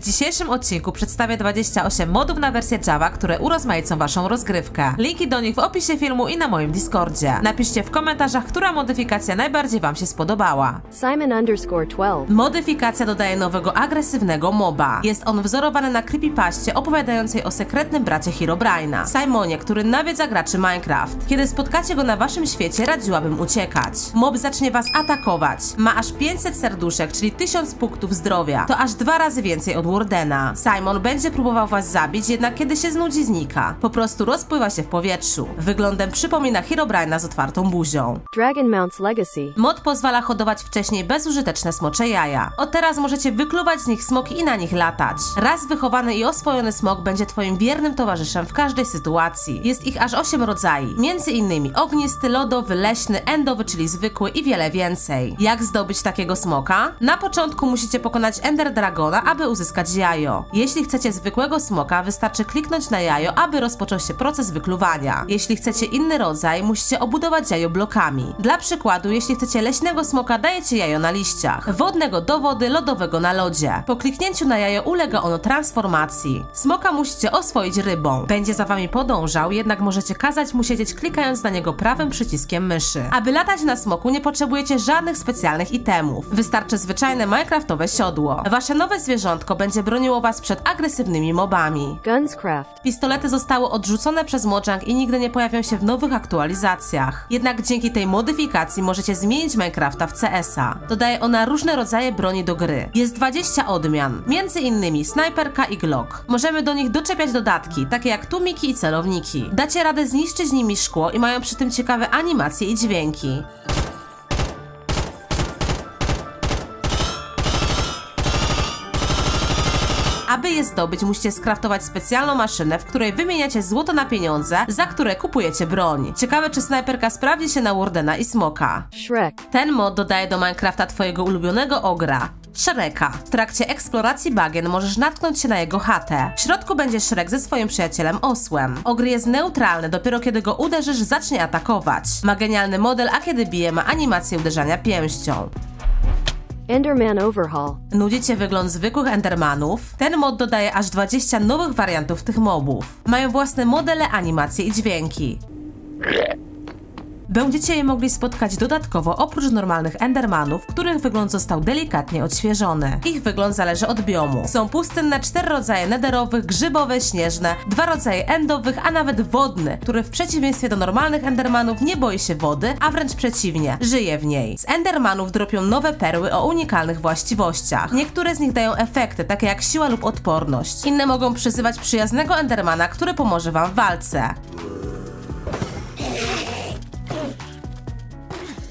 W dzisiejszym odcinku przedstawię 28 modów na wersję Java, które urozmaicą waszą rozgrywkę. Linki do nich w opisie filmu i na moim Discordzie. Napiszcie w komentarzach, która modyfikacja najbardziej wam się spodobała. Simon underscore 12. Modyfikacja dodaje nowego agresywnego moba. Jest on wzorowany na creepypaście opowiadającej o sekretnym bracie Herobrine'a, Simonie, który nawiedza graczy Minecraft. Kiedy spotkacie go na waszym świecie, radziłabym uciekać. Mob zacznie was atakować. Ma aż 500 serduszek, czyli 1000 punktów zdrowia. To aż dwa razy więcej od Wardena. Simon będzie próbował was zabić, jednak kiedy się znudzi, znika. Po prostu rozpływa się w powietrzu. Wyglądem przypomina Herobrine'a z otwartą buzią. Dragon Mounts Legacy. Mod pozwala hodować wcześniej bezużyteczne smocze jaja. Od teraz możecie wykluwać z nich smoki i na nich latać. Raz wychowany i oswojony smok będzie twoim wiernym towarzyszem w każdej sytuacji. Jest ich aż 8 rodzajów, między innymi ognisty, lodowy, leśny, endowy, czyli zwykły i wiele więcej. Jak zdobyć takiego smoka? Na początku musicie pokonać Ender Dragona, aby uzyskać jajo. Jeśli chcecie zwykłego smoka, wystarczy kliknąć na jajo, aby rozpoczął się proces wykluwania. Jeśli chcecie inny rodzaj, musicie obudować jajo blokami. Dla przykładu, jeśli chcecie leśnego smoka, dajecie jajo na liściach, wodnego do wody, lodowego na lodzie. Po kliknięciu na jajo ulega ono transformacji. Smoka musicie oswoić rybą. Będzie za wami podążał, jednak możecie kazać mu siedzieć klikając na niego prawym przyciskiem myszy. Aby latać na smoku nie potrzebujecie żadnych specjalnych itemów. Wystarczy zwyczajne minecraftowe siodło. Wasze nowe zwierzątko będzie broniło was przed agresywnymi mobami. Gunscraft. Pistolety zostały odrzucone przez Mojang i nigdy nie pojawią się w nowych aktualizacjach. Jednak dzięki tej modyfikacji możecie zmienić Minecrafta w CS-a. Dodaje ona różne rodzaje broni do gry. Jest 20 odmian, między innymi snajperka i glock. Możemy do nich doczepiać dodatki, takie jak tłumiki i celowniki. Dacie radę zniszczyć nimi szkło i mają przy tym ciekawe animacje i dźwięki. Aby je zdobyć, musicie skraftować specjalną maszynę, w której wymieniacie złoto na pieniądze, za które kupujecie broń. Ciekawe, czy snajperka sprawdzi się na Wardena i Smoka. Shrek. Ten mod dodaje do Minecrafta twojego ulubionego ogra. Shreka. W trakcie eksploracji bagien możesz natknąć się na jego chatę. W środku będzie Shrek ze swoim przyjacielem osłem. Ogr jest neutralny, dopiero kiedy go uderzysz, zacznie atakować. Ma genialny model, a kiedy bije, ma animację uderzania pięścią. Enderman Overhaul. Nudzicie wygląd zwykłych Endermanów? Ten mod dodaje aż 20 nowych wariantów tych mobów. Mają własne modele, animacje i dźwięki. Będziecie je mogli spotkać dodatkowo oprócz normalnych Endermanów, których wygląd został delikatnie odświeżony. Ich wygląd zależy od biomu. Są pustynne cztery rodzaje nederowych, grzybowe, śnieżne, dwa rodzaje endowych, a nawet wodny, który w przeciwieństwie do normalnych Endermanów nie boi się wody, a wręcz przeciwnie, żyje w niej. Z Endermanów dropią nowe perły o unikalnych właściwościach. Niektóre z nich dają efekty, takie jak siła lub odporność. Inne mogą przyzywać przyjaznego Endermana, który pomoże wam w walce.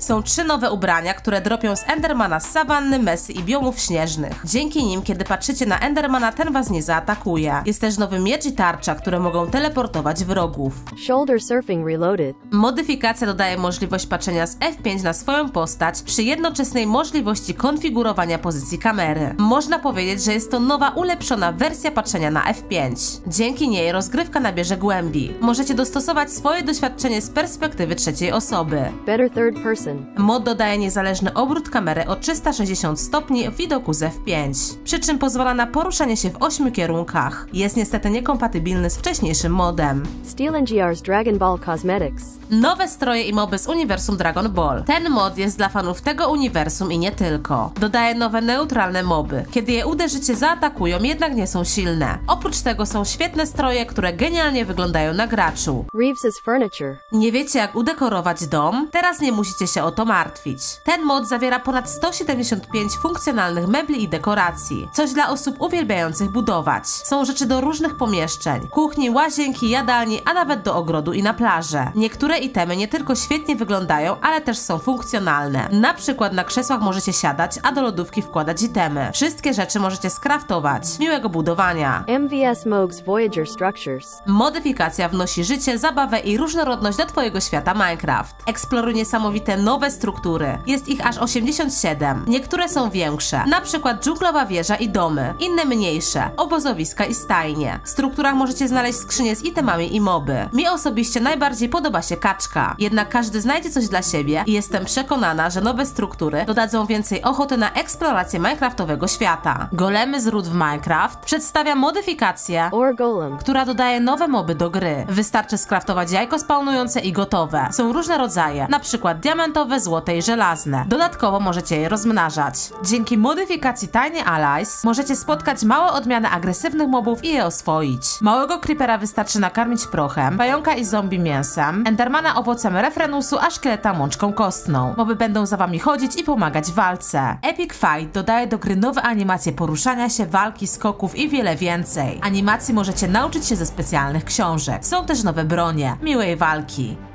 Są trzy nowe ubrania, które dropią z Endermana z sawanny, mesy i biomów śnieżnych. Dzięki nim, kiedy patrzycie na Endermana, ten was nie zaatakuje. Jest też nowy miecz i tarcza, które mogą teleportować wrogów. Shoulder Surfing Reloaded. Modyfikacja dodaje możliwość patrzenia z F5 na swoją postać przy jednoczesnej możliwości konfigurowania pozycji kamery. Można powiedzieć, że jest to nowa, ulepszona wersja patrzenia na F5. Dzięki niej rozgrywka nabierze głębi. Możecie dostosować swoje doświadczenie z perspektywy trzeciej osoby. Better Third Person. Mod dodaje niezależny obrót kamery o 360 stopni w widoku z F5, przy czym pozwala na poruszanie się w 8 kierunkach. Jest niestety niekompatybilny z wcześniejszym modem. Steel and GR's Dragon Ball Cosmetics. Nowe stroje i moby z uniwersum Dragon Ball. Ten mod jest dla fanów tego uniwersum i nie tylko. Dodaje nowe neutralne moby. Kiedy je uderzycie, zaatakują, jednak nie są silne. Oprócz tego są świetne stroje, które genialnie wyglądają na graczu. Reeves' Furniture. Nie wiecie jak udekorować dom? Teraz nie musicie się o to martwić. Ten mod zawiera ponad 175 funkcjonalnych mebli i dekoracji. Coś dla osób uwielbiających budować. Są rzeczy do różnych pomieszczeń. Kuchni, łazienki, jadalni, a nawet do ogrodu i na plażę. Niektóre itemy nie tylko świetnie wyglądają, ale też są funkcjonalne. Na przykład na krzesłach możecie siadać, a do lodówki wkładać itemy. Wszystkie rzeczy możecie skraftować. Miłego budowania. MVS Moog's Voyager Structures. Modyfikacja wnosi życie, zabawę i różnorodność do Twojego świata Minecraft. Eksploruj niesamowite nowe struktury. Jest ich aż 87. Niektóre są większe, na przykład dżunglowa wieża i domy, inne mniejsze, obozowiska i stajnie. W strukturach możecie znaleźć skrzynie z itemami i moby. Mi osobiście najbardziej podoba się kaczka, jednak każdy znajdzie coś dla siebie i jestem przekonana, że nowe struktury dodadzą więcej ochoty na eksplorację Minecraftowego świata. Golemy z ród w Minecraft przedstawia modyfikację Or golem. która dodaje nowe moby do gry. Wystarczy skraftować jajko spawnujące i gotowe. Są różne rodzaje, na przykład diamentowe, złote i żelazne. Dodatkowo możecie je rozmnażać. Dzięki modyfikacji Tiny Allies możecie spotkać małe odmiany agresywnych mobów i je oswoić. Małego creepera wystarczy nakarmić prochem, pająka i zombie mięsem, endermana owocem refrenusu, a szkieleta mączką kostną. Moby będą za wami chodzić i pomagać w walce. Epic Fight dodaje do gry nowe animacje poruszania się, walki, skoków i wiele więcej. Animacji możecie nauczyć się ze specjalnych książek. Są też nowe bronie. Miłej walki.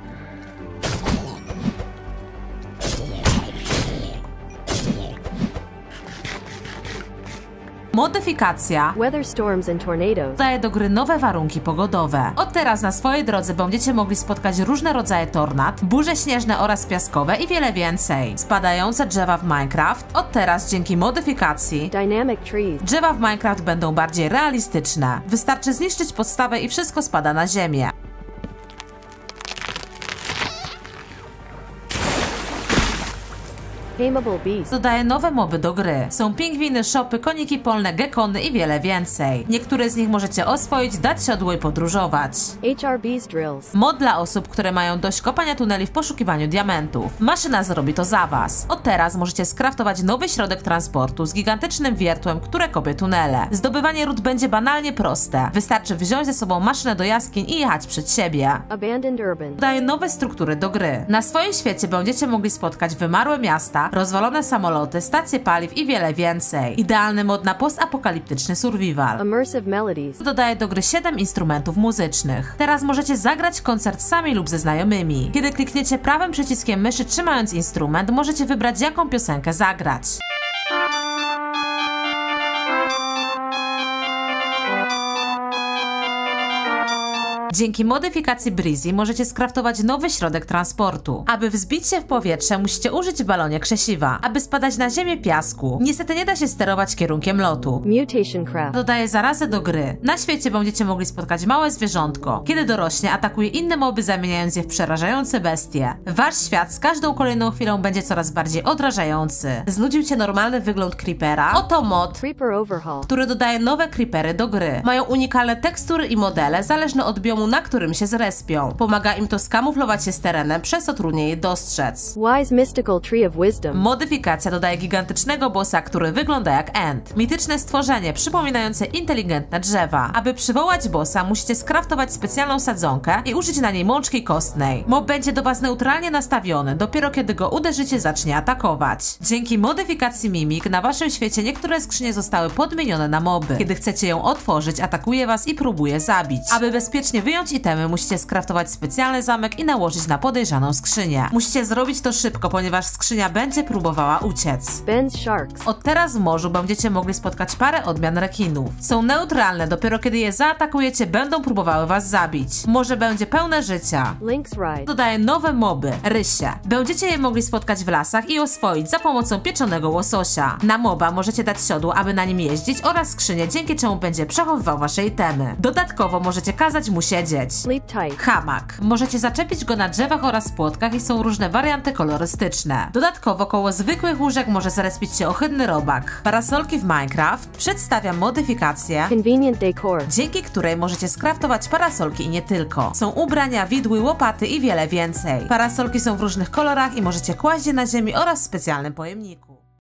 Modyfikacja dodaje do gry nowe warunki pogodowe. Od teraz na swojej drodze będziecie mogli spotkać różne rodzaje tornad, burze śnieżne oraz piaskowe i wiele więcej. Spadające drzewa w Minecraft. Od teraz dzięki modyfikacji drzewa w Minecraft będą bardziej realistyczne. Wystarczy zniszczyć podstawę i wszystko spada na ziemię. Dodaje nowe moby do gry. Są pingwiny, szopy, koniki polne, gekony i wiele więcej. Niektóre z nich możecie oswoić, dać siodło i podróżować. HRB's drills. Mod dla osób, które mają dość kopania tuneli w poszukiwaniu diamentów. Maszyna zrobi to za Was. Od teraz możecie skraftować nowy środek transportu z gigantycznym wiertłem, które kopie tunele. Zdobywanie ród będzie banalnie proste. Wystarczy wziąć ze sobą maszynę do jaskiń i jechać przed siebie. Abandoned urban. Daje nowe struktury do gry. Na swoim świecie będziecie mogli spotkać wymarłe miasta, rozwalone samoloty, stacje paliw i wiele więcej. Idealny mod na postapokaliptyczny survival. Immersive melodies. Dodaje do gry 7 instrumentów muzycznych. Teraz możecie zagrać koncert sami lub ze znajomymi. Kiedy klikniecie prawym przyciskiem myszy trzymając instrument, możecie wybrać jaką piosenkę zagrać. Dzięki modyfikacji Breezy możecie skraftować nowy środek transportu. Aby wzbić się w powietrze, musicie użyć w balonie krzesiwa. Aby spadać na ziemię piasku, niestety nie da się sterować kierunkiem lotu. Mutation craft. Dodaje zarazę do gry. Na świecie będziecie mogli spotkać małe zwierzątko. Kiedy dorośnie, atakuje inne moby, zamieniając je w przerażające bestie. Wasz świat z każdą kolejną chwilą będzie coraz bardziej odrażający. Znudził cię normalny wygląd creepera? Oto mod, Creeper overhaul. który dodaje nowe creepery do gry. Mają unikalne tekstury i modele, zależne od biomu, na którym się zrespią. Pomaga im to skamuflować się z terenem, przez co trudniej je dostrzec. Wise mystical tree of wisdom. Modyfikacja dodaje gigantycznego bossa, który wygląda jak End. Mityczne stworzenie przypominające inteligentne drzewa. Aby przywołać bossa, musicie skraftować specjalną sadzonkę i użyć na niej mączki kostnej. Mob będzie do was neutralnie nastawiony, dopiero kiedy go uderzycie zacznie atakować. Dzięki modyfikacji mimik na waszym świecie niektóre skrzynie zostały podmienione na moby. Kiedy chcecie ją otworzyć, atakuje was i próbuje zabić. Aby bezpiecznie wyjąć itemy, musicie skraftować specjalny zamek i nałożyć na podejrzaną skrzynię. Musicie zrobić to szybko, ponieważ skrzynia będzie próbowała uciec. Od teraz w morzu będziecie mogli spotkać parę odmian rekinów. Są neutralne, dopiero kiedy je zaatakujecie, będą próbowały was zabić. Morze będzie pełne życia. Dodaje nowe moby, rysie. Będziecie je mogli spotkać w lasach i oswoić za pomocą pieczonego łososia. Na moba możecie dać siodło, aby na nim jeździć oraz skrzynię, dzięki czemu będzie przechowywał wasze itemy. Dodatkowo możecie kazać mu siedzieć. Tight. Hamak. Możecie zaczepić go na drzewach oraz płotkach i są różne warianty kolorystyczne. Dodatkowo koło zwykłych łóżek może zarespić się ohydny robak. Parasolki w Minecraft przedstawia modyfikację, Convenient decor. dzięki której możecie skraftować parasolki i nie tylko. Są ubrania, widły, łopaty i wiele więcej. Parasolki są w różnych kolorach i możecie kłaść je na ziemi oraz w specjalnym pojemniku.